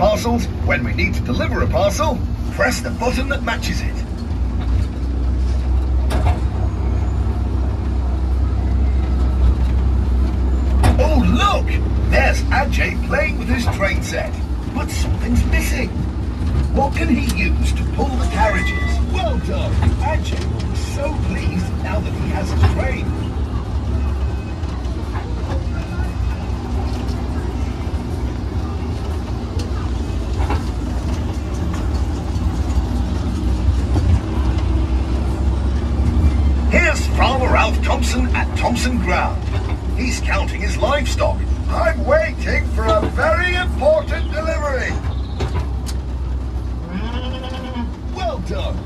parcels, when we need to deliver a parcel, press the button that matches it. Oh, look! There's Ajay playing with his train set. But something's missing. What can he use to pull the carriages? Well done! Ajay will be so pleased now that he has his train. Ralph Thompson at Thompson Ground. He's counting his livestock. I'm waiting for a very important delivery. Mm, well done.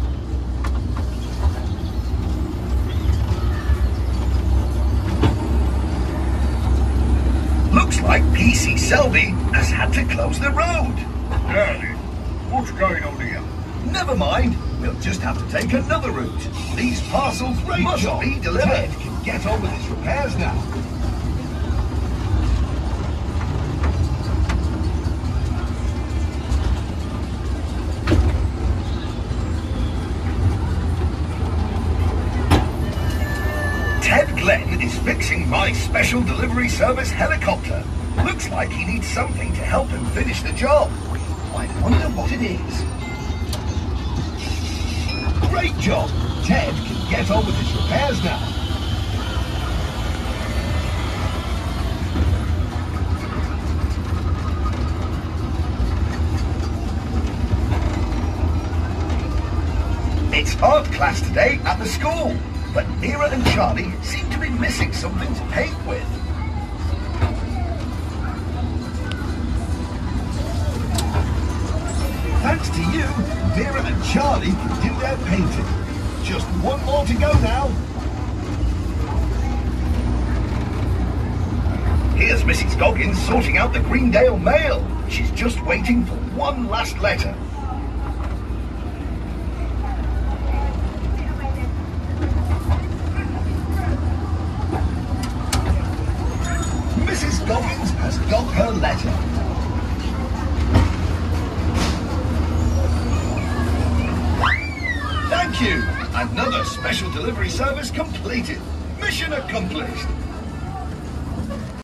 Looks like PC Selby has had to close the road. Daddy, what's going on here? Never mind. We'll just have to take another route. These parcels must job. be delivered. Ted can get on with his repairs now. Ted Glen is fixing my special delivery service helicopter. Looks like he needs something to help him finish the job. I wonder what it is. Great job! Ted can get on with his repairs now. It's art class today at the school, but Meera and Charlie seem to be missing something to paint with. Thanks to you, Vera and Charlie can do their painting. Just one more to go now. Here's Mrs. Goggins sorting out the Greendale mail. She's just waiting for one last letter. Mrs. Goggins has got her letter. Another special delivery service completed. Mission accomplished.